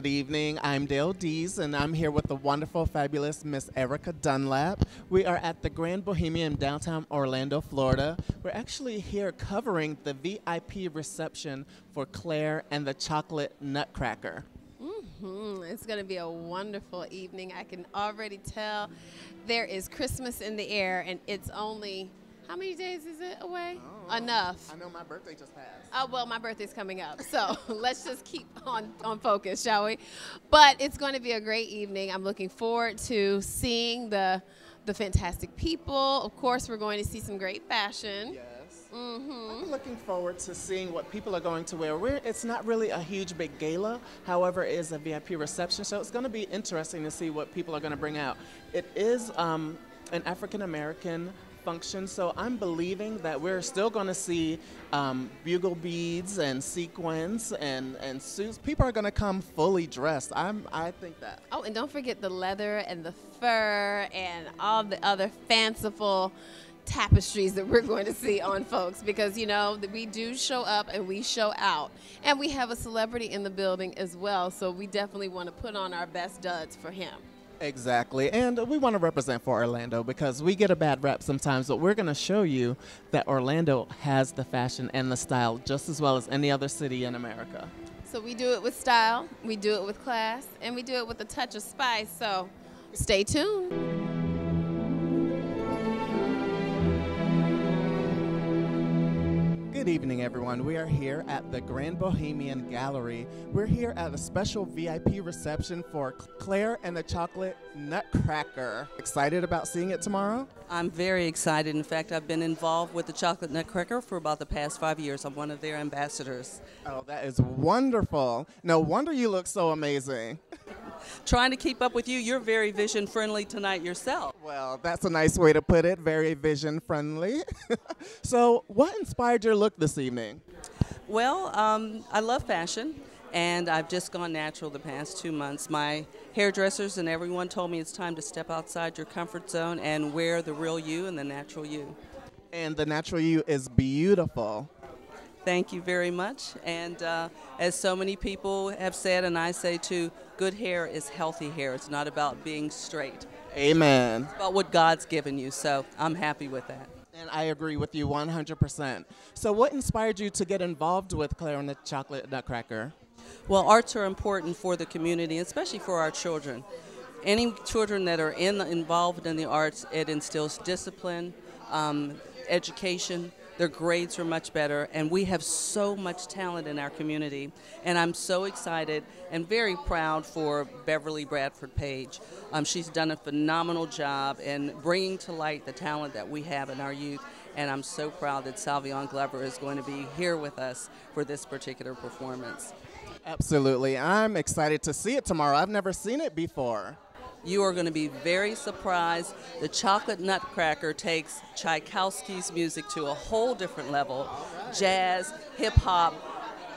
Good evening. I'm Dale Dees, and I'm here with the wonderful, fabulous Miss Ericka Dunlap. We are at the Grand Bohemian downtown Orlando, Florida. We're actually here covering the VIP reception for Clare and the Chocolate Nutcracker. Mm-hmm. It's going to be a wonderful evening. I can already tell there is Christmas in the air, and it's only how many days is it away? Oh, Enough. I know my birthday just passed. Oh well, my birthday's coming up, so let's just keep on on focus, shall we? But it's going to be a great evening. I'm looking forward to seeing the the fantastic people. Of course, we're going to see some great fashion. Yes. Mm-hmm. I'm looking forward to seeing what people are going to wear. We're, it's not really a huge big gala, however, it is a VIP reception, so it's going to be interesting to see what people are going to bring out. It is um, an African American function, so I'm believing that we're still going to see um, bugle beads and sequins and, and suits. People are going to come fully dressed. I'm, I think that. Oh, and don't forget the leather and the fur and all the other fanciful tapestries that we're going to see on folks because you know we do show up and we show out and we have a celebrity in the building as well so we definitely want to put on our best duds for him Exactly. And we want to represent for Orlando because we get a bad rep sometimes, but we're going to show you that Orlando has the fashion and the style just as well as any other city in America. so we do it with style we do it with class and we do it with a touch of spice so stay tuned Good evening, everyone. We are here at the Grand Bohemian Gallery. We're here at a special VIP reception for Clare and the Chocolate Nutcracker. Excited about seeing it tomorrow? I'm very excited. In fact, I've been involved with the Chocolate Nutcracker for about the past five years. I'm one of their ambassadors. Oh, that is wonderful. No wonder you look so amazing. Trying to keep up with you, you're very vision friendly tonight yourself. Well, that's a nice way to put it. Very vision friendly. so, what inspired your look this evening? Well, um, I love fashion, and I've just gone natural the past two months. My hairdressers and everyone told me it's time to step outside your comfort zone and wear the real you and the natural you. And the natural you is beautiful. Thank you very much. And uh, as so many people have said, and I say too, good hair is healthy hair. It's not about being straight, Amen. it's about what God's given you. So I'm happy with that. And I agree with you 100%. So, what inspired you to get involved with Clare and the Chocolate Nutcracker? Well, arts are important for the community, especially for our children. Any children that are in, involved in the arts, it instills discipline, um, education. Their grades are much better, and we have so much talent in our community. And I'm so excited and very proud for Beverly Bradford Page. Um, she's done a phenomenal job in bringing to light the talent that we have in our youth. And I'm so proud that Savion Glover is going to be here with us for this particular performance. Absolutely. I'm excited to see it tomorrow. I've never seen it before. You are going to be very surprised. The Chocolate Nutcracker takes Tchaikovsky's music to a whole different level jazz, hip hop,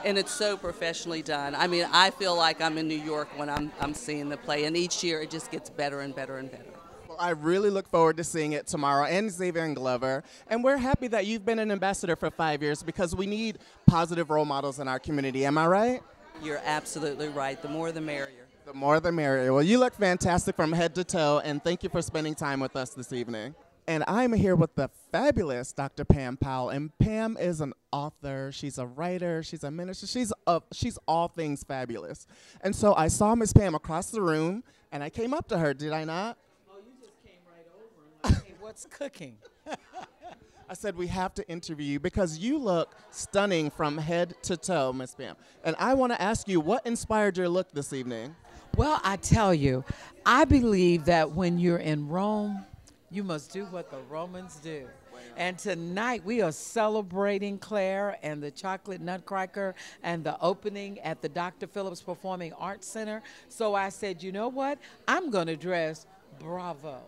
and it's so professionally done. I mean, I feel like I'm in New York when I'm, I'm seeing the play, and each year it just gets better and better and better. Well, I really look forward to seeing it tomorrow and Savion Glover. And we're happy that you've been an ambassador for five years because we need positive role models in our community. Am I right? You're absolutely right. The more the merrier. The more the merrier. Well, you look fantastic from head to toe, and thank you for spending time with us this evening. And I'm here with the fabulous Dr. Pam Powell. And Pam is an author, she's a writer, she's a minister, she's, a, she's all things fabulous. And so I saw Miss Pam across the room, and I came up to her, did I not? Oh, you just came right over and like, hey, what's cooking? I said we have to interview you because you look stunning from head to toe, Miss Pam. And I want to ask you, what inspired your look this evening? Well, I tell you, I believe that when you're in Rome, you must do what the Romans do. And tonight we are celebrating Clare and the Chocolate Nutcracker and the opening at the Dr. Phillips Performing Arts Center. So I said, you know what? I'm going to dress bravo.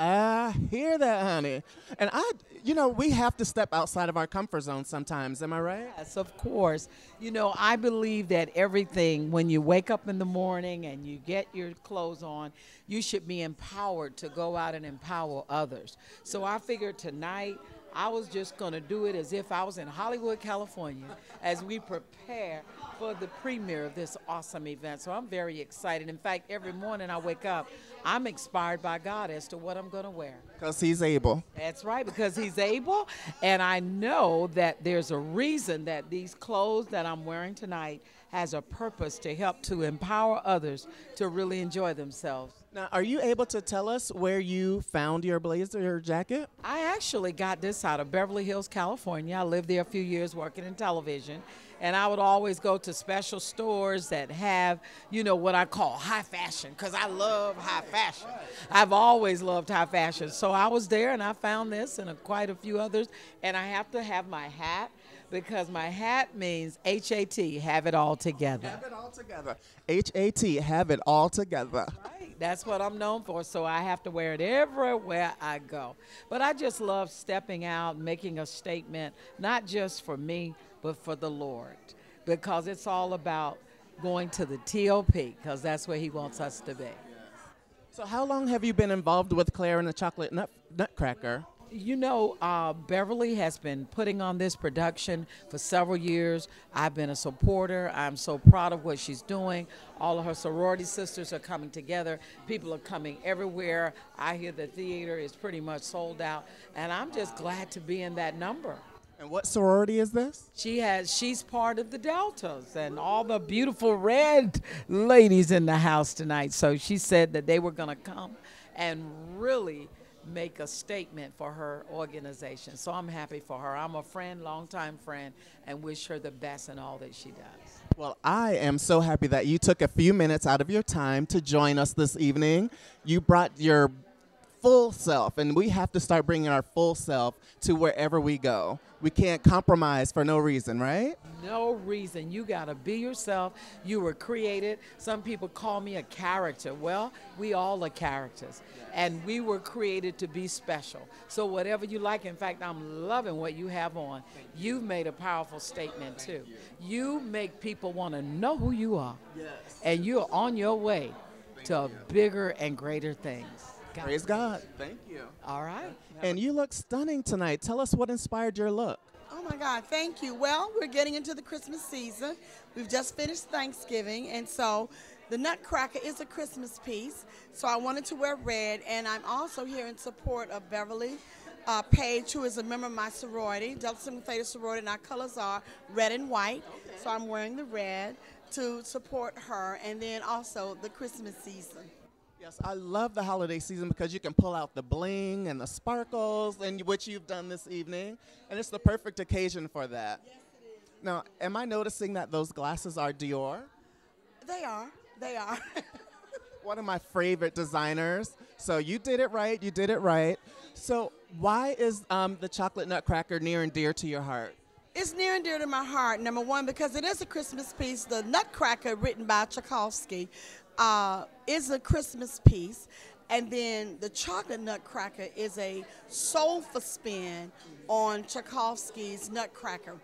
I hear that, honey. And I, you know, we have to step outside of our comfort zone sometimes. Am I right? Yes, of course. You know, I believe that everything, when you wake up in the morning and you get your clothes on, you should be empowered to go out and empower others. So I figured tonight I was just going to do it as if I was in Hollywood, California, as we prepare for the premiere of this awesome event. So I'm very excited. In fact, every morning I wake up, I'm inspired by God as to what I'm going to wear. Because He's able. That's right, because He's able. And I know that there's a reason that these clothes that I'm wearing tonight has a purpose to help to empower others to really enjoy themselves. Now, are you able to tell us where you found your blazer jacket? I actually got this out of Beverly Hills, California. I lived there a few years working in television. And I would always go to special stores that have, you know, what I call high fashion, because I love high fashion. I've always loved high fashion. So I was there and I found this and a, quite a few others. And I have to have my hat because my hat means H A T, have it all together. Have it all together. H A T, have it all together. Right. That's what I'm known for. So I have to wear it everywhere I go. But I just love stepping out, making a statement, not just for me, but for the Lord. Because it's all about going to the TOP, because that's where He wants us to be. So, how long have you been involved with Clare and the Chocolate Nut- Nutcracker? You know, uh, Beverly has been putting on this production for several years. I've been a supporter. I'm so proud of what she's doing. All of her sorority sisters are coming together. People are coming everywhere. I hear the theater is pretty much sold out, and I'm just glad to be in that number. And what sorority is this? She has she's part of the Deltas and all the beautiful red ladies in the house tonight. So she said that they were going to come and really make a statement for her organization. So I'm happy for her. I'm a friend, longtime friend, and wish her the best in all that she does. Well, I am so happy that you took a few minutes out of your time to join us this evening. You brought your full self, and we have to start bringing our full self to wherever we go. We can't compromise for no reason, right? No reason. You got to be yourself. You were created. Some people call me a character. Well, we all are characters, and we were created to be special. So, whatever you like, in fact, I'm loving what you have on. You've made a powerful statement, too. You make people want to know who you are, and you're on your way to bigger and greater things. God Praise God. Thank you. All right. And you look stunning tonight. Tell us what inspired your look. Oh my God, thank you. Well, we're getting into the Christmas season. We've just finished Thanksgiving, and so the Nutcracker is a Christmas piece. So I wanted to wear red, and I'm also here in support of Beverly uh, Page, who is a member of my sorority, Delta Sigma Theta sorority, and our colors are red and white. So I'm wearing the red to support her, and then also the Christmas season. Yes, I love the holiday season because you can pull out the bling and the sparkles, and which you've done this evening, and it's the perfect occasion for that. Yes, it is. Now, am I noticing that those glasses are Dior? They are. They are. One of my favorite designers. So you did it right. You did it right. So why is um, the chocolate nutcracker near and dear to your heart? It's near and dear to my heart, number one, because it is a Christmas piece. The Nutcracker, written by Tchaikovsky, uh, is a Christmas piece. And then the Chocolate Nutcracker is a soulful spin on Tchaikovsky's Nutcracker.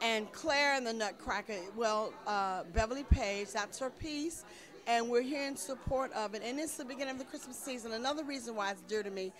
And Clare and the Nutcracker, well, uh, Beverly Page, that's her piece. And we're here in support of it. And it's the beginning of the Christmas season. Another reason why it's dear to me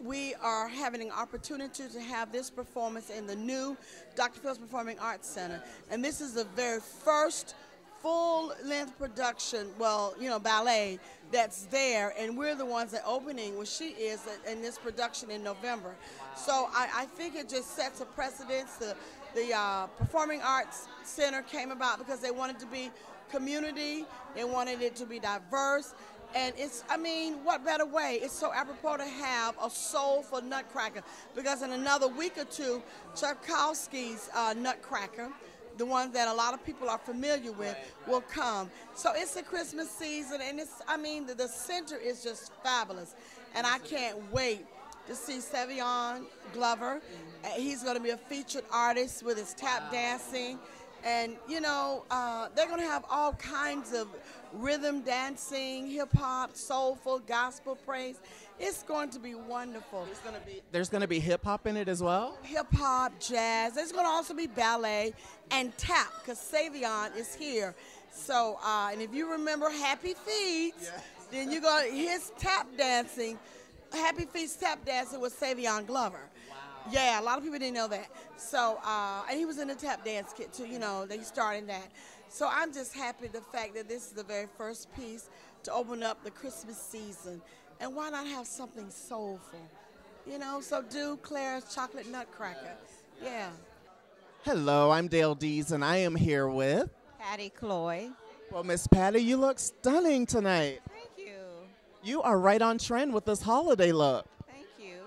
we are having an opportunity to have this performance in the new Dr. Phillips Performing Arts Center. And this is the very first full length production, well, you know, ballet that's there. And we're the ones that opening, where she is in this production in November. So I, I think it just sets a precedence. The, the uh, Performing Arts Center came about because they wanted to be community, they wanted it to be diverse. And it's, I mean, what better way? It's so apropos to have a soulful nutcracker because in another week or two, Tchaikovsky's uh, Nutcracker, the one that a lot of people are familiar with, will come. So it's the Christmas season, and it's, I mean, the, the center is just fabulous. And I can't wait to see Savion Glover. Uh, He's going to be a featured artist with his tap dancing. And, you know, uh, they're going to have all kinds of rhythm dancing, hip hop, soulful, gospel praise. It's going to be wonderful. There's gonna be there's gonna be hip hop in it as well. Hip hop, jazz. There's going to also be ballet and tap because Savion is here. So, uh, and if you remember Happy Feet, then you got his tap dancing. Happy Feet's tap dancing was Savion Glover. Yeah, a lot of people didn't know that. So, uh, and he was in the tap dance kit too. You know, they started that. So I'm just happy the fact that this is the very first piece to open up the Christmas season. And why not have something soulful? You know, so do Clare's chocolate nutcracker. Yeah. Hello, I'm Dale Dees, and I am here with. Patty Cloy. Well, Miss Patty, you look stunning tonight. Thank you. You are right on trend with this holiday look. Thank you.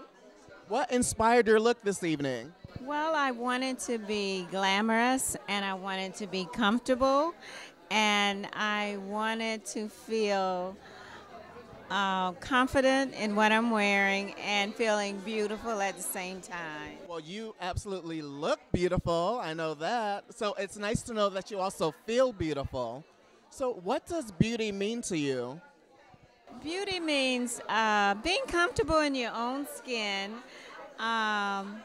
What inspired your look this evening? Well, I wanted to be glamorous and I wanted to be comfortable and I wanted to feel uh, confident in what I'm wearing and feeling beautiful at the same time. Well, you absolutely look beautiful. I know that. So it's nice to know that you also feel beautiful. So, what does beauty mean to you? Beauty means uh, being comfortable in your own skin, um,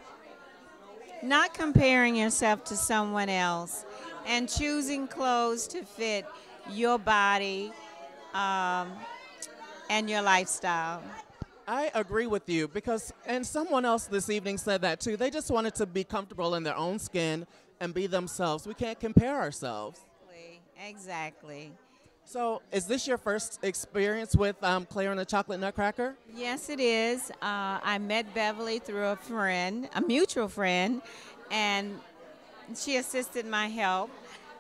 not comparing yourself to someone else, and choosing clothes to fit your body um, and your lifestyle. I agree with you because, and someone else this evening said that too. They just wanted to be comfortable in their own skin and be themselves. We can't compare ourselves. Exactly. So, is this your first experience with um, Clare and the Chocolate Nutcracker? Yes, it is. Uh, I met Beverly through a friend, a mutual friend, and she assisted my help.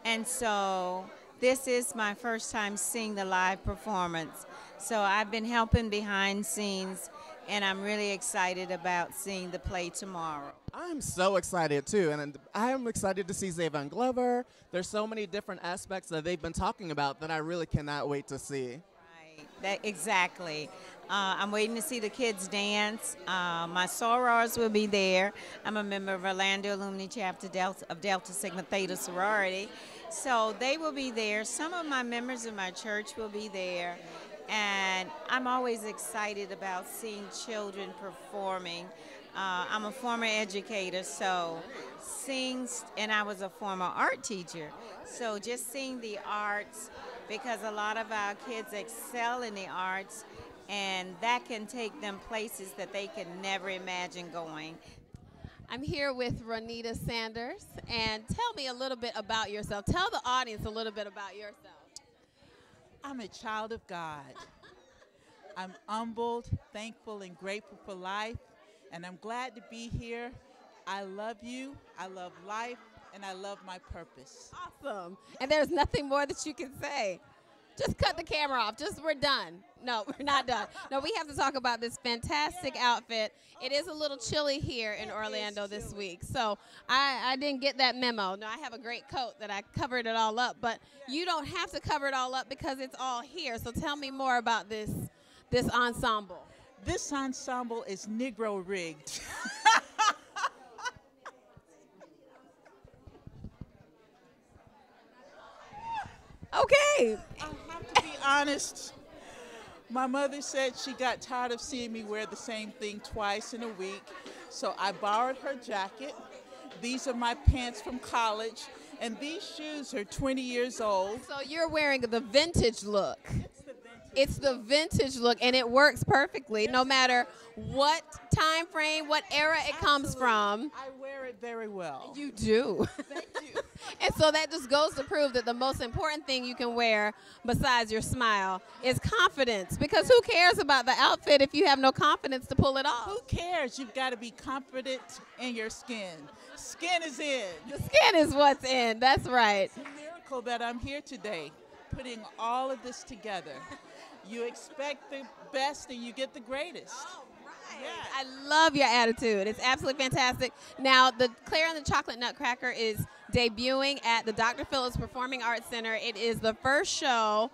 And so, this is my first time seeing the live performance. So, I've been helping behind scenes, and I'm really excited about seeing the play tomorrow. I'm so excited too, and I'm excited to see Savion Glover. There's so many different aspects that they've been talking about that I really cannot wait to see. Right, that, exactly. Uh, I'm waiting to see the kids dance. Uh, my sorors will be there. I'm a member of Orlando Alumni Chapter Delta, of Delta Sigma Theta Sorority. So they will be there. Some of my members of my church will be there. And I'm always excited about seeing children performing. Uh, I'm a former educator, so seeing, and I was a former art teacher. So just seeing the arts, because a lot of our kids excel in the arts, and that can take them places that they can never imagine going. I'm here with Ronita Sanders, and tell me a little bit about yourself. Tell the audience a little bit about yourself. I'm a child of God. I'm humbled, thankful, and grateful for life, and I'm glad to be here. I love you, I love life, and I love my purpose. Awesome. And there's nothing more that you can say. Just cut the camera off. Just we're done. No, we're not done. No, we have to talk about this fantastic outfit. It is a little chilly here in Orlando this week, so I, I didn't get that memo. No, I have a great coat that I covered it all up, but you don't have to cover it all up because it's all here. So tell me more about this this ensemble. This ensemble is Negro rigged. Okay. I have to be honest. My mother said she got tired of seeing me wear the same thing twice in a week, so I borrowed her jacket. These are my pants from college, and these shoes are 20 years old. So you're wearing the vintage look. It's the vintage. It's the vintage look, and it works perfectly, no matter what time frame, what era it comes from. I wear it very well. You do. Thank you. and so that just goes to prove that the most important thing you can wear besides your smile is confidence. Because who cares about the outfit if you have no confidence to pull it off? Who cares? You've got to be confident in your skin. Skin is in. The skin is what's in. That's right. It's a miracle that I'm here today, putting all of this together. You expect the best and you get the greatest. Oh, right! Yeah. I love your attitude. It's absolutely fantastic. Now, the Clare and the Chocolate Nutcracker is debuting at the Dr. Phillips Performing Arts Center. It is the first show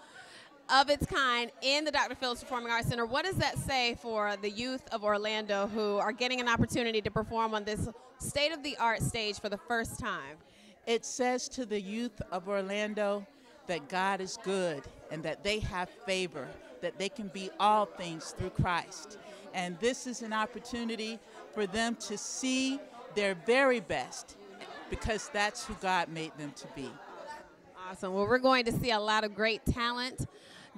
of its kind in the Dr. Phillips Performing Arts Center. What does that say for the youth of Orlando who are getting an opportunity to perform on this state of the art stage for the first time? It says to the youth of Orlando that God is good and that they have favor, that they can be all things through Christ. And this is an opportunity for them to see their very best because that's who God made them to be. Awesome. Well, we're going to see a lot of great talent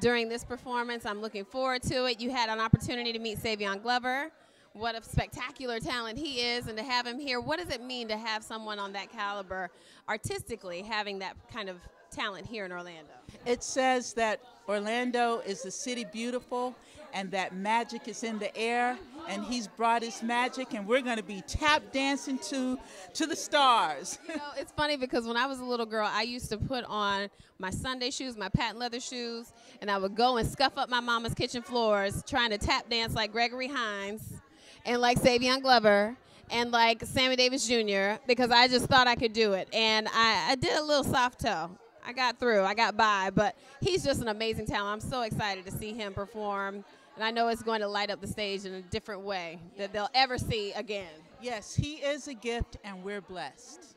during this performance. I'm looking forward to it. You had an opportunity to meet Savion Glover. What a spectacular talent he is, and to have him here. What does it mean to have someone on that caliber, artistically, having that kind of talent here in Orlando? It says that Orlando is the city beautiful and that magic is in the air and he's brought his magic and we're going to be tap dancing to to the stars. You know, it's funny because when I was a little girl, I used to put on my Sunday shoes, my patent leather shoes, and I would go and scuff up my mama's kitchen floors trying to tap dance like Gregory Hines and like Savion Glover and like Sammy Davis Jr. because I just thought I could do it. And I, I did a little soft toe. I got through, I got by, but he's just an amazing talent. I'm so excited to see him perform. And I know it's going to light up the stage in a different way that they'll ever see again. Yes, he is a gift and we're blessed.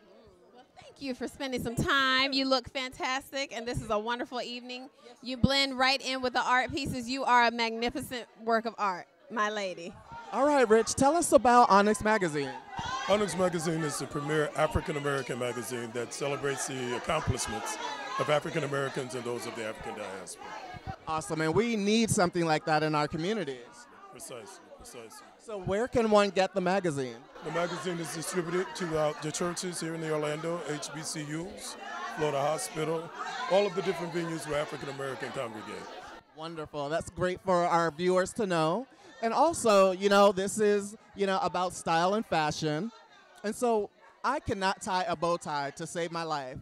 Thank you for spending some time. You look fantastic, and this is a wonderful evening. You blend right in with the art pieces. You are a magnificent work of art, my lady. All right, Rich, tell us about Onyx Magazine. Onyx Magazine is the premier African American magazine that celebrates the accomplishments of African Americans and those of the African diaspora. Awesome, and we need something like that in our communities. Precisely, precisely. So, where can one get the magazine? The magazine is distributed to the churches here in the Orlando, HBCUs, Florida Hospital, all of the different venues where African American congregate. Wonderful. That's great for our viewers to know. And also, you know, this is, you know, about style and fashion. And so I cannot tie a bow tie to save my life.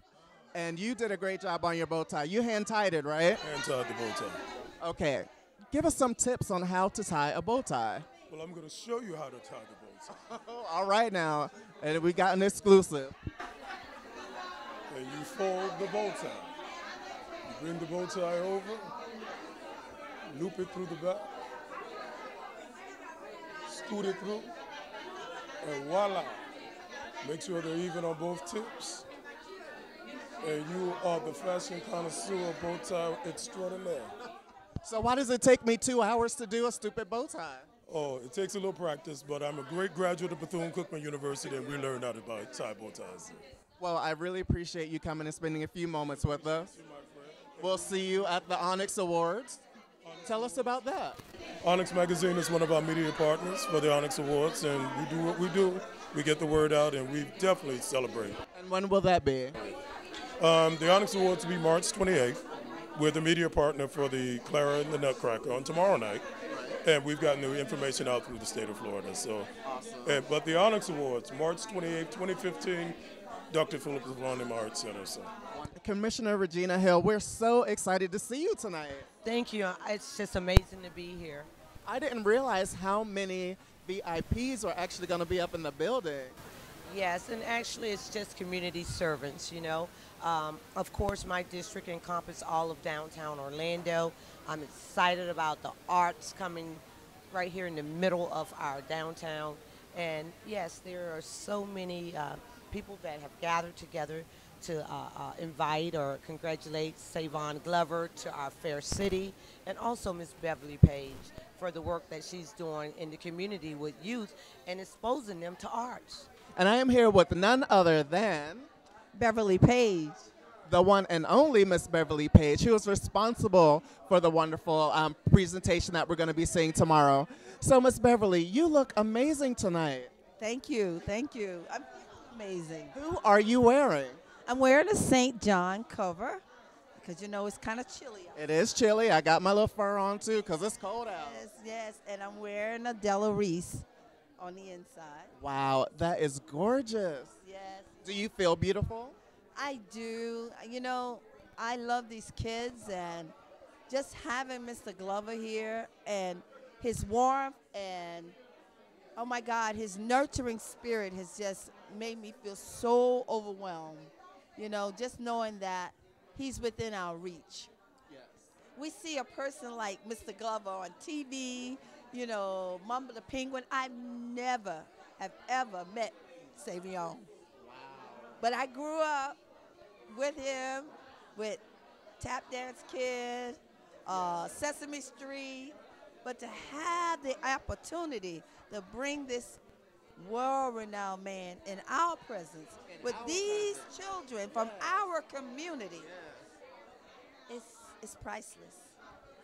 And you did a great job on your bow tie. You hand tied it, right? Hand tied the bow tie. Okay. Give us some tips on how to tie a bow tie. Well, I'm going to show you how to tie the bow tie. All right now. And we got an exclusive. And you fold the bow tie. You bring the bow tie over, loop it through the back, scoot it through, and voila. Make sure they're even on both tips. And you are the fashion connoisseur bow tie extraordinaire. So why does it take me two hours to do a stupid bow tie? Oh, it takes a little practice, but I'm a great graduate of Bethune-Cookman University, and we learned how to tie bow ties. Well, I really appreciate you coming and spending a few moments with us. We'll see you at the Onyx Awards. Tell us about that. Onyx Magazine is one of our media partners for the Onyx Awards, and we do what we do. We get the word out, and we definitely celebrate. And when will that be? Um, the Onyx Awards will be March 28th. We're the media partner for the Clara and the Nutcracker on tomorrow night, and we've got new information out through the state of Florida. So, and, but the Onyx Awards, March 28th, 2015, Dr. Phillips Lawn Art Center. So. Commissioner Regina Hill, we're so excited to see you tonight. Thank you. It's just amazing to be here. I didn't realize how many VIPs are actually going to be up in the building. Yes, and actually it's just community servants, you know. Um, of course, my district encompasses all of downtown Orlando. I'm excited about the arts coming right here in the middle of our downtown. And yes, there are so many uh, people that have gathered together to uh, uh, invite or congratulate Savion Glover to our fair city, and also Miss Beverly Page for the work that she's doing in the community with youth and exposing them to arts. And I am here with none other than Beverly Page. The one and only Miss Beverly Page, who is responsible for the wonderful um, presentation that we're going to be seeing tomorrow. So, Miss Beverly, you look amazing tonight. Thank you, thank you. I'm amazing. Who are you wearing? I'm wearing a St. John cover because you know it's kind of chilly. It is chilly. I got my little fur on too because it's cold out. Yes, yes, and I'm wearing a Della Reese on the inside. Wow, that is gorgeous. Yes. Do you feel beautiful? I do. You know, I love these kids and just having Mr. Glover here and his warmth and oh my God, his nurturing spirit has just made me feel so overwhelmed. You know, just knowing that he's within our reach. Yes. We see a person like Mr. Glover on TV, you know, Mumble the Penguin. I never have ever met Savion. Wow. But I grew up with him, with Tap Dance Kid, uh, Sesame Street. But to have the opportunity to bring this world-renowned man in our presence in with our these presence. children from our community, yes. it's, it's priceless.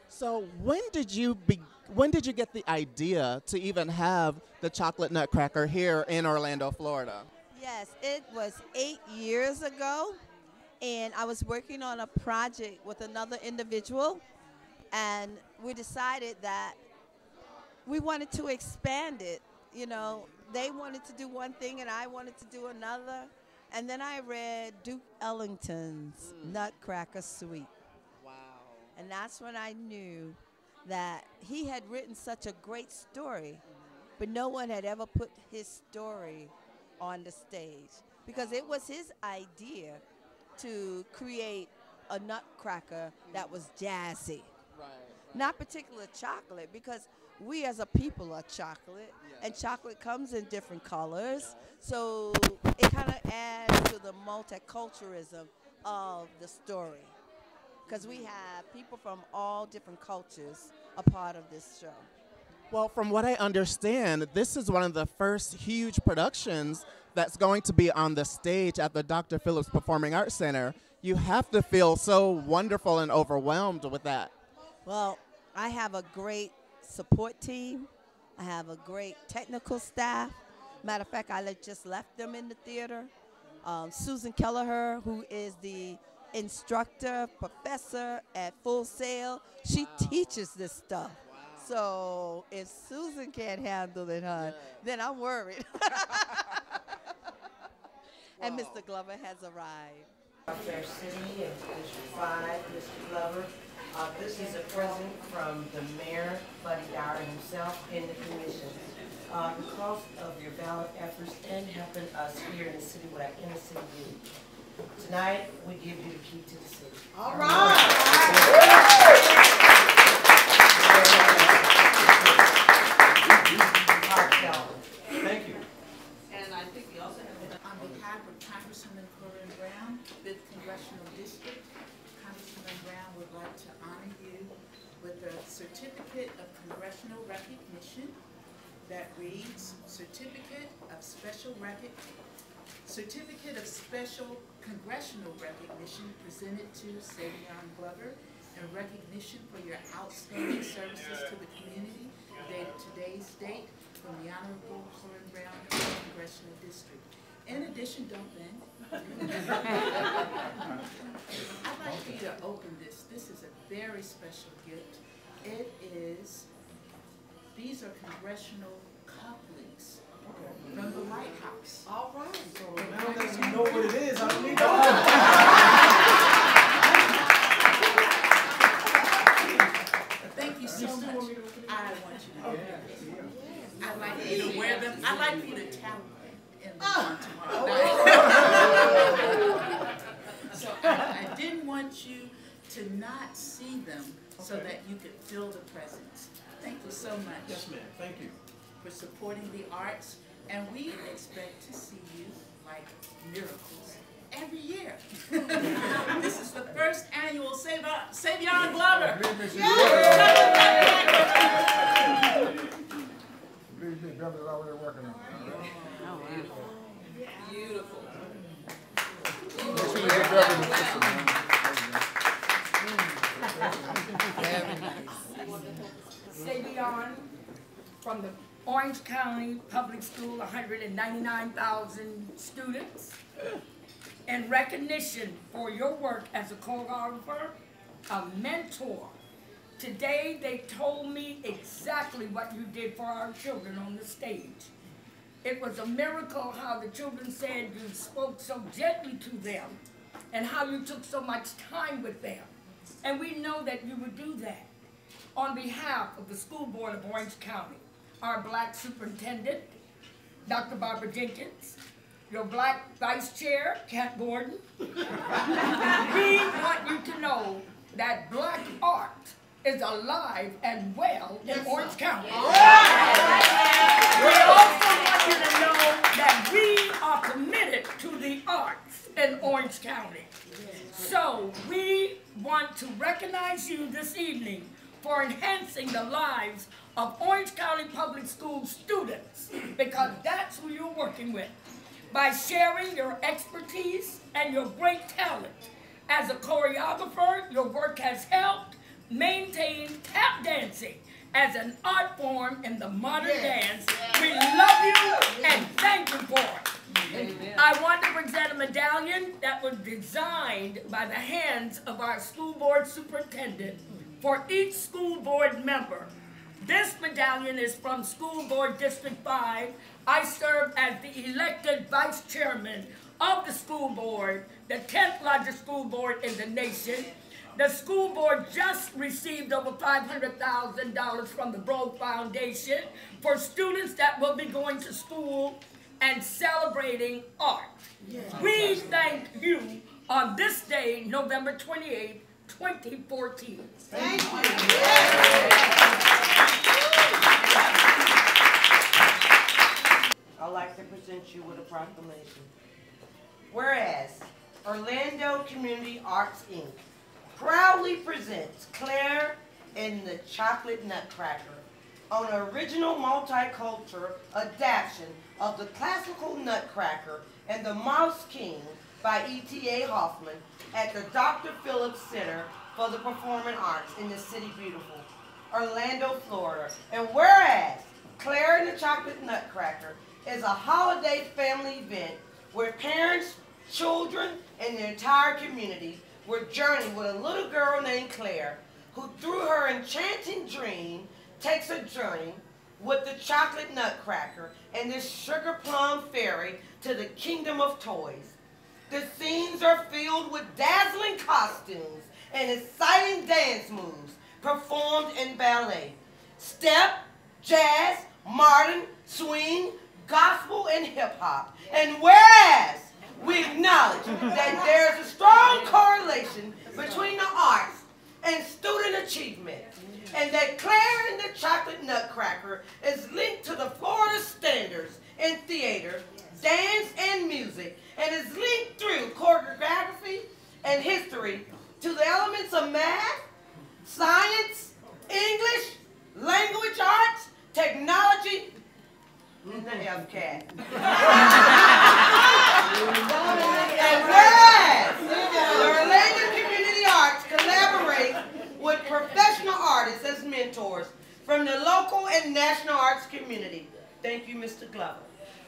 So when did you be, when did you get the idea to even have the chocolate nutcracker here in Orlando, Florida? Yes, it was eight years ago, and I was working on a project with another individual, and we decided that we wanted to expand it. You know, they wanted to do one thing, and I wanted to do another. And then I read Duke Ellington's mm. Nutcracker Suite. Wow. And that's when I knew that he had written such a great story, mm-hmm. but no one had ever put his story on the stage because it was his idea to create a nutcracker that mm. was jazzy. Right. Not particular chocolate because we as a people are chocolate and chocolate comes in different colors. So it kind of adds to the multiculturalism of the story because we have people from all different cultures a part of this show. Well, from what I understand, this is one of the first huge productions that's going to be on the stage at the Dr. Phillips Performing Arts Center. You have to feel so wonderful and overwhelmed with that. Well, I have a great support team. I have a great technical staff. Matter of fact, I just left them in the theater. Um, Susan Kelleher, who is the instructor, professor at Full Sail, she teaches this stuff. So if Susan can't handle it, hon, then I'm worried. and Mr. Glover has arrived. Fair City and District Five, Mr. Glover. Uh, this is a present from the mayor, Buddy Dyer himself, and the commission. Uh, because of your valiant efforts and helping us here in the city with our inner city youth. Tonight, we give you the key to the city. All right. Thank you. And I think we also have On behalf of Congresswoman Corrine Brown, Fifth Congressional District, Congresswoman Brown would like to honor you with a certificate of congressional recognition that reads Certificate of Special Recog, Certificate of Special Congressional Recognition presented to Savion Glover in recognition for your outstanding services to the community dated today's date from the Honorable Corrine Brown, Congressional District. In addition, don't bend. I'd like for you to open this. This is a very special gift. It is, these are congressional cufflinks from the White House. All right. So now that you know what it is, I don't need to. Thank you so much. I want you to wear them. I'd like you to wear them. I'd like you to tap in them on tomorrow night. So I, I didn't want you to not see them so that you could feel the presence. Thank you so much. Yes, ma'am. Thank you. for supporting the arts, and we expect to see you like miracles every year. this is the first annual Savion, Savion Glover. Believe me, Beverly's already working on it. Beautiful. Make sure you get Beverly to listen, man. Savion from the Orange County Public School, 199,000 students. In recognition for your work as a choreographer, a mentor. Today, they told me exactly what you did for our children on the stage. It was a miracle how the children said you spoke so gently to them and how you took so much time with them. And we know that you would do that. On behalf of the School Board of Orange County, our black superintendent, Dr. Barbara Jenkins, your black vice chair, Kat Gordon, we want you to know that black art is alive and well in Orange County. We also want you to know that we are committed to the arts in Orange County. So we want to recognize you this evening for enhancing the lives of Orange County Public School students because that's who you're working with. By sharing your expertise and your great talent. As a choreographer, your work has helped maintain tap dancing as an art form in the modern dance. We love you and thank you for it. I want to present a medallion that was designed by the hands of our school board superintendent for each school board member. This medallion is from School Board District 5. I serve as the elected vice chairman of the school board, the 10th largest school board in the nation. The school board just received over $500,000 from the Broad Foundation for students that will be going to school and celebrating art. We thank you on this day, November 28, 2014. Thank you. I'd like to present you with a proclamation. Whereas Orlando Community Arts Inc. proudly presents Clare and the Chocolate Nutcracker, an original multicultural adaptation of the classical Nutcracker and the Mouse King by E.T.A. Hoffmann at the Dr. Phillips Center for the Performing Arts in the City Beautiful, Orlando, Florida. And whereas Clare and the Chocolate Nutcracker is a holiday family event where parents, children, and the entire community will journey with a little girl named Clare who through her enchanting dream takes a journey with the chocolate nutcracker and this sugar plum fairy to the kingdom of toys. The scenes are filled with dazzling costumes and exciting dance moves performed in ballet. Step, jazz, modern, swing, gospel, and hip hop. And whereas we acknowledge that there's a strong correlation between the arts and student achievement, and that Clare and the Chocolate Nutcracker is linked to the Florida standards in theater, dance, and music, and is linked through choreography and history to the elements of math, science, English, language arts, technology, and the MCAT. and whereas the Orlando Community Arts collaborate with professional artists as mentors from the local and national arts community. Thank you, Mr. Glover.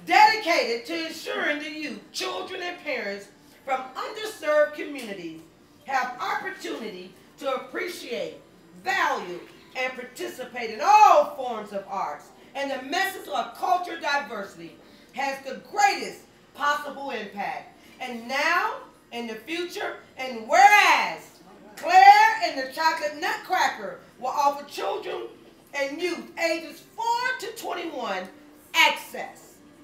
Dedicated to ensuring the youth, children, and parents from underserved communities have opportunity to appreciate, value, and participate in all forms of arts. And the message of culture diversity has the greatest possible impact. And now, in the future, and whereas Clare and the Chocolate Nutcracker will offer children and youth ages 4 to 21 access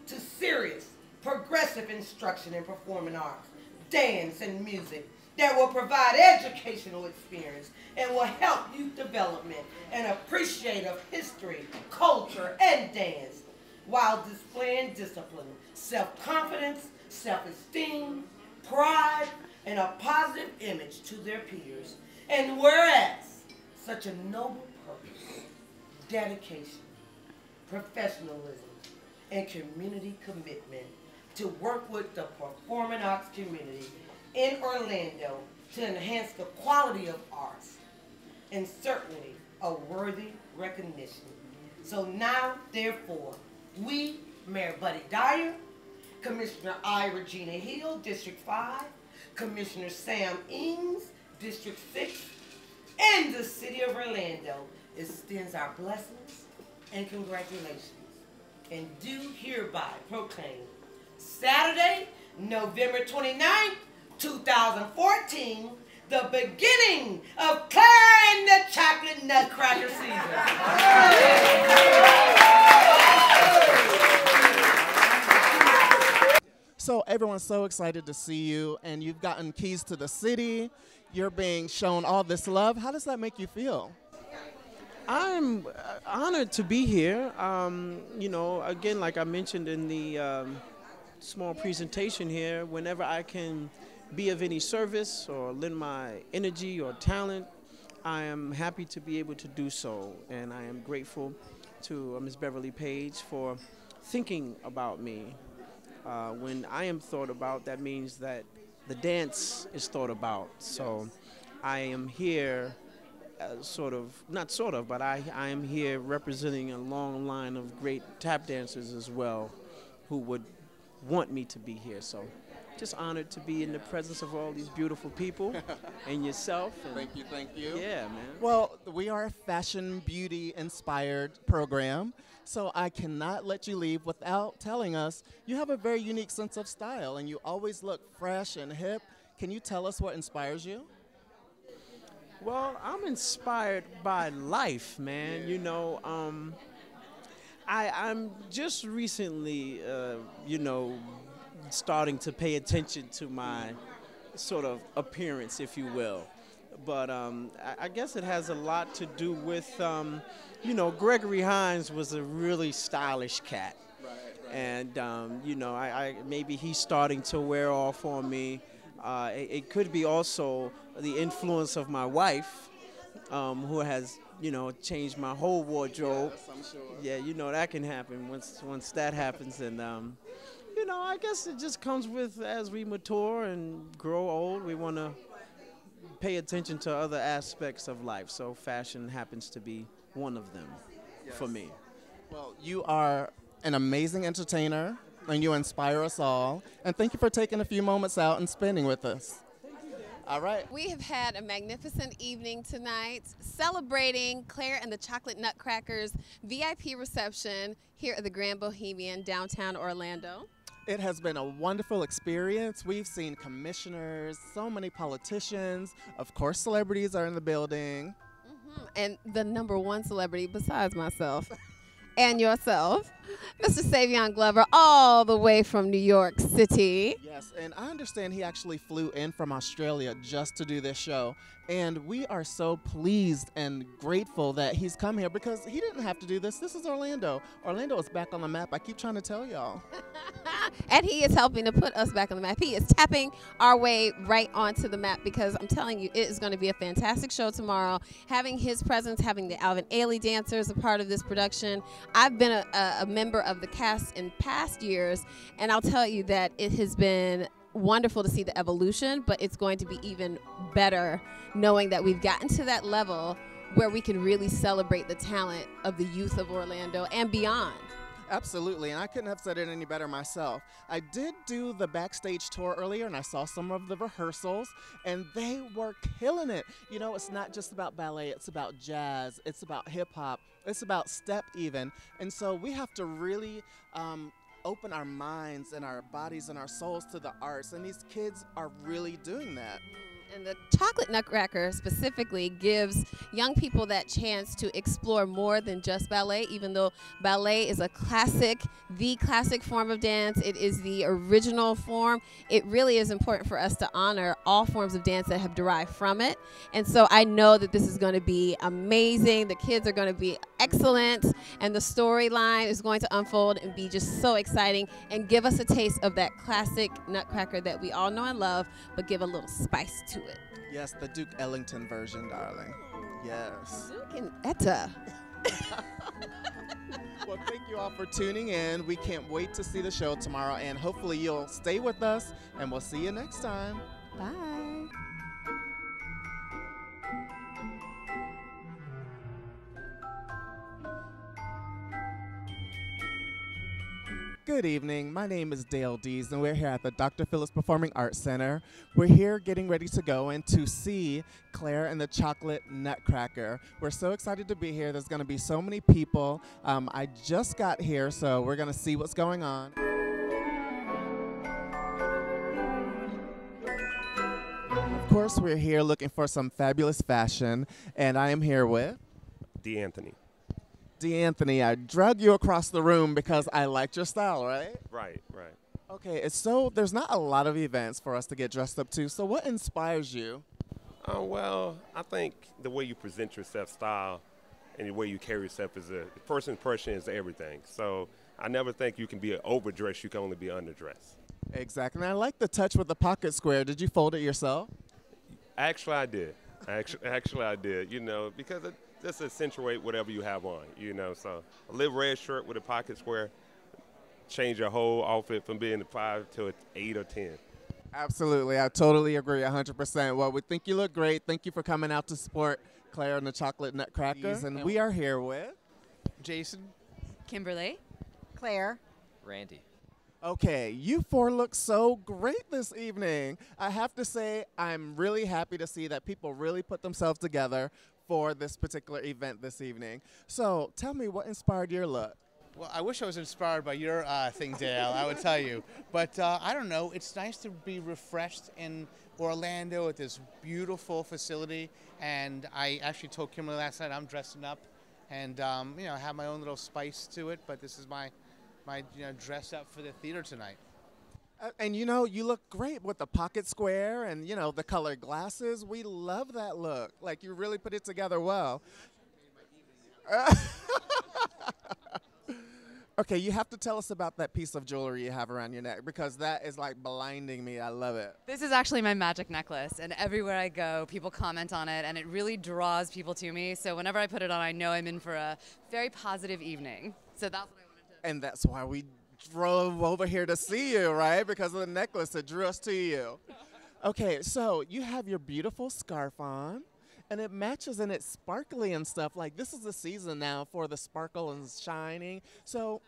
to serious, progressive instruction in performing arts, dance, and music that will provide educational experience and will help youth development and appreciate of history, culture, and dance while displaying discipline, self-confidence, self-esteem, pride, and a positive image to their peers. And whereas such a noble purpose, dedication, professionalism, and community commitment to work with the performing arts community in Orlando to enhance the quality of arts and certainly a worthy recognition. So now, therefore, we, Mayor Buddy Dyer, Commissioner I. Regina Hill, District 5, Commissioner Sam Ings, District 6, and the City of Orlando extends our blessings and congratulations and do hereby proclaim Saturday, November 29th, 2014, the beginning of Clare and the Chocolate Nutcracker season. So everyone's so excited to see you, and you've gotten keys to the city. You're being shown all this love. How does that make you feel? I'm uh, honored to be here. Um, you know, again, like I mentioned in the um, small presentation here, whenever I can be of any service or lend my energy or talent, I am happy to be able to do so. And I am grateful to uh, Ms. Beverly Page for thinking about me. Uh, when I am thought about, that means that the dance is thought about. So I am here uh, sort of, not sort of, but I, I am here representing a long line of great tap dancers as well who would want me to be here. So just honored to be in the presence of all these beautiful people and yourself. And Thank you, thank you. Yeah, man. Well, we are a fashion beauty inspired program, so I cannot let you leave without telling us you have a very unique sense of style and you always look fresh and hip. Can you tell us what inspires you? Well, I'm inspired by life, man. You know, um, I, I'm just recently, uh, you know, starting to pay attention to my sort of appearance, if you will. But um, I, I guess it has a lot to do with, um, you know, Gregory Hines was a really stylish cat. And, um, you know, I, I, maybe he's starting to wear off on me. Uh, it, it could be also the influence of my wife, um, who has, you know, changed my whole wardrobe. Yes, I'm sure. Yeah, you know that can happen once once that happens, and um, you know, I guess it just comes with as we mature and grow old, we want to pay attention to other aspects of life. So fashion happens to be one of them for me. Well, you are an amazing entertainer and you inspire us all. And thank you for taking a few moments out and spending with us. All right. We have had a magnificent evening tonight celebrating Clare and the Chocolate Nutcrackers VIP reception here at the Grand Bohemian downtown Orlando. It has been a wonderful experience. We've seen commissioners, so many politicians, of course, celebrities are in the building. Mm-hmm. And the number one celebrity besides myself and yourself, Mr. Savion Glover, all the way from New York City. Yes, and I understand he actually flew in from Australia just to do this show. And we are so pleased and grateful that he's come here because he didn't have to do this. This is Orlando. Orlando is back on the map. I keep trying to tell y'all. And he is helping to put us back on the map. He is tapping our way right onto the map because I'm telling you, it is going to be a fantastic show tomorrow. Having his presence, having the Alvin Ailey dancers a part of this production. I've been a, a, a member of the cast in past years, and I'll tell you that it has been wonderful to see the evolution, but it's going to be even better knowing that we've gotten to that level where we can really celebrate the talent of the youth of Orlando and beyond. Absolutely, and I couldn't have said it any better myself. I did do the backstage tour earlier and I saw some of the rehearsals, and they were killing it. You know, it's not just about ballet, it's about jazz, it's about hip hop, it's about step even. And so we have to really um, open our minds and our bodies and our souls to the arts, and these kids are really doing that. And the Chocolate Nutcracker specifically gives young people that chance to explore more than just ballet, even though ballet is a classic, the classic form of dance. It is the original form. It really is important for us to honor all forms of dance that have derived from it. And so I know that this is going to be amazing. The kids are going to be excellent, and the storyline is going to unfold and be just so exciting and give us a taste of that classic Nutcracker that we all know and love, but give a little spice to it. Yes, the Duke Ellington version, darling. Yes. Duke and Etta. Well, thank you all for tuning in. We can't wait to see the show tomorrow, and hopefully you'll stay with us, and we'll see you next time. Bye. Good evening. My name is Dale Dees, and we're here at the Dr. Phillips Performing Arts Center. We're here getting ready to go and to see Clare and the Chocolate Nutcracker. We're so excited to be here. There's going to be so many people. Um, I just got here, so we're going to see what's going on. Of course, we're here looking for some fabulous fashion, and I am here with D'Anthony. D'Anthony. I drug you across the room because I liked your style, right? Right, right. Okay, it's so there's not a lot of events for us to get dressed up to. So what inspires you? Oh well, I think the way you present yourself, style, and the way you carry yourself is a first impression is everything. So I never think you can be overdressed. You can only be underdressed. Exactly. And I like the touch with the pocket square. Did you fold it yourself? Actually, I did. Actually, actually, I did. You know, because it just accentuate whatever you have on. You know, so a little red shirt with a pocket square change your whole outfit from being a five to an eight or ten. Absolutely. I totally agree 100%. Well, we think you look great. Thank you for coming out to support Clare and the Chocolate Nutcrackers. And we are here with Jason. Kimberly. Claire. Randy. Okay, you four look so great this evening. I have to say, I'm really happy to see that people really put themselves together for this particular event this evening. So, tell me what inspired your look. Well, I wish I was inspired by your uh, thing, Dale. I would tell you, but uh, I don't know. It's nice to be refreshed in Orlando at this beautiful facility, and I actually told Kimberly last night I'm dressing up, and um, you know have my own little spice to it. But this is my my you know dress up for the theater tonight. Uh, and you know, you look great with the pocket square and you know the colored glasses. We love that look. Like you really put it together well. okay, you have to tell us about that piece of jewelry you have around your neck because that is like blinding me. I love it. This is actually my magic necklace, and everywhere I go, people comment on it, and it really draws people to me. So whenever I put it on, I know I'm in for a very positive evening. So that's what I wanted to. And that's why we drove over here to see you, right? Because of the necklace that drew us to you. Okay, so you have your beautiful scarf on, and it matches and it's sparkly and stuff. Like this is the season now for the sparkle and shining. So,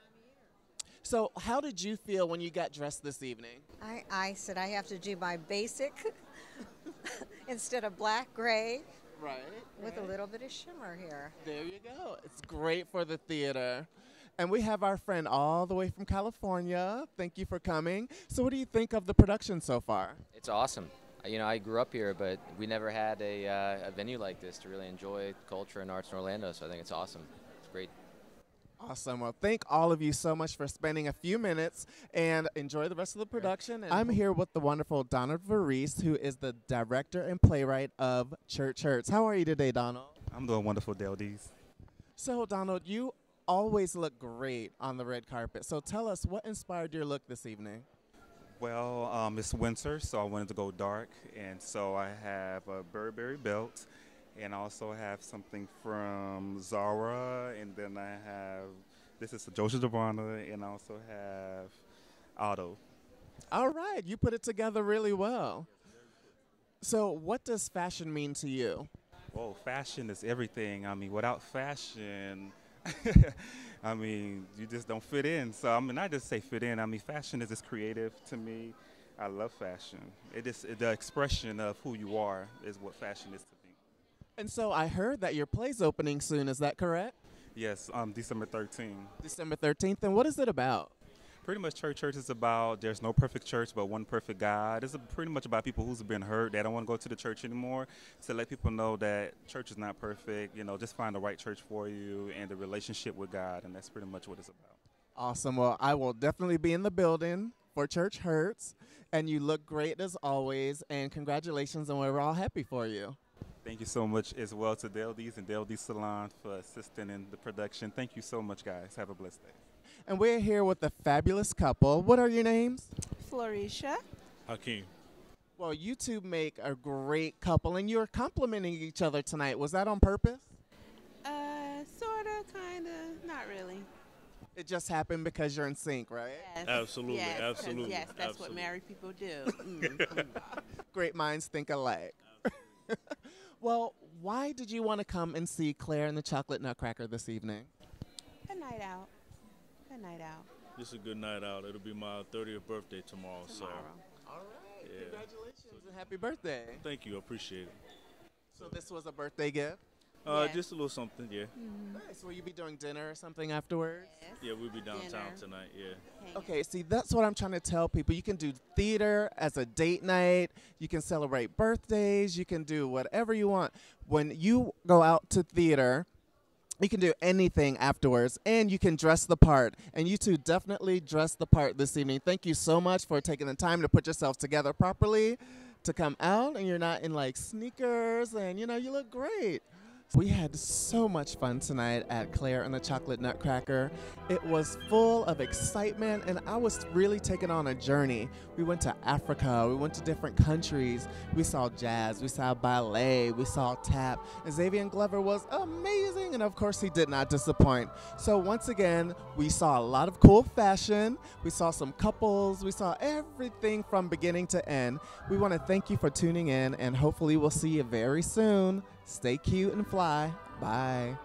so how did you feel when you got dressed this evening? I, I said I have to do my basic instead of black gray Right. with a little bit of shimmer here. There you go. It's great for the theater. And we have our friend all the way from California. Thank you for coming. So, what do you think of the production so far? It's awesome. Uh, You know, I grew up here, but we never had a, uh, a venue like this to really enjoy culture and arts in Orlando. So I think it's awesome. It's great. Awesome. Well, thank all of you so much for spending a few minutes and enjoy the rest of the production. I'm here with the wonderful Donald Varese, who is the director and playwright of Church Hurts. How are you today, Donald? I'm doing wonderful, Dale Dees. So, Donald, you always look great on the red carpet. So, tell us what inspired your look this evening. Well, um, it's winter, so I wanted to go dark, and so I have a Burberry belt, and I also have something from Zara, and then I have this is a Dolce Gabbana, and I also have Otto. All right, you put it together really well. So, what does fashion mean to you? Well, fashion is everything. I mean, without fashion, I mean, you just don't fit in. So I mean, I just say fit in. I mean, fashion is just creative to me. I love fashion. It is the expression of who you are is what fashion is to me. And so, I heard that your play's opening soon. Is that correct? Yes, um, December 13th. December 13th. And what is it about? Pretty much, church church is about there's no perfect church, but one perfect God. It's a- pretty much about people who's been hurt. They don't want to go to the church anymore. To let people know that church is not perfect. You know, just find the right church for you and the relationship with God, and that's pretty much what it's about. Awesome. Well, I will definitely be in the building for Church Hurts. And you look great as always. And congratulations. And we're all happy for you. Thank you so much as well to Dale Dees and Dale D Salon for assisting in the production. Thank you so much, guys. Have a blessed day. And we're here with a fabulous couple. What are your names? Florisha. Hakeem. Well, you two make a great couple, and you're complimenting each other tonight. Was that on purpose? Uh, sorta, kinda, not really. It just happened because you're in sync, right? Yes. Absolutely, Yes, 'cause absolutely, Yes, that's absolutely. what married people do. Mm. Great minds think alike. well, why did you want to come and see Clare and the Chocolate Nutcracker this evening? A night out. A night out. This is a good night out. It'll be my 30th birthday tomorrow. So, All right. Yeah. Congratulations and happy birthday. thank you. I appreciate it. So this was a birthday gift? Uh, Just a little something, yeah. Nice. Will you be doing dinner or something afterwards? Yeah, we'll be downtown Dinner. tonight, yeah. Okay, see, that's what I'm trying to tell people. You can do theater as a date night. You can celebrate birthdays. You can do whatever you want. When you go out to theater, you can do anything afterwards, and you can dress the part. And you two definitely dress the part this evening. Thank you so much for taking the time to put yourselves together properly to come out, and you're not in like sneakers, and you know, you look great. We had so much fun tonight at Clare and the Chocolate Nutcracker. It was full of excitement, and I was really taken on a journey. We went to Africa, we went to different countries. We saw jazz, we saw ballet, we saw tap. And Savion Glover was amazing, and of course, he did not disappoint. So, once again, we saw a lot of cool fashion, we saw some couples, we saw everything from beginning to end. We want to thank you for tuning in, and hopefully, we'll see you very soon. Stay cute and fly. Bye.